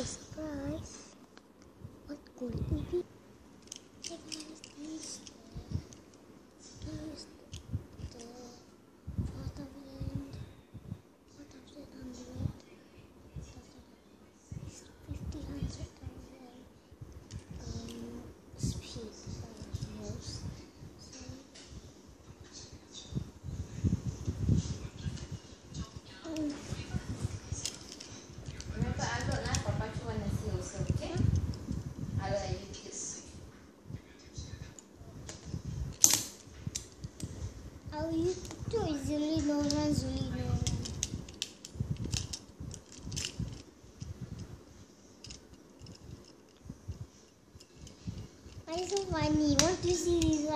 gracias. You too easily Zuli no. Why so funny? Want to see this one?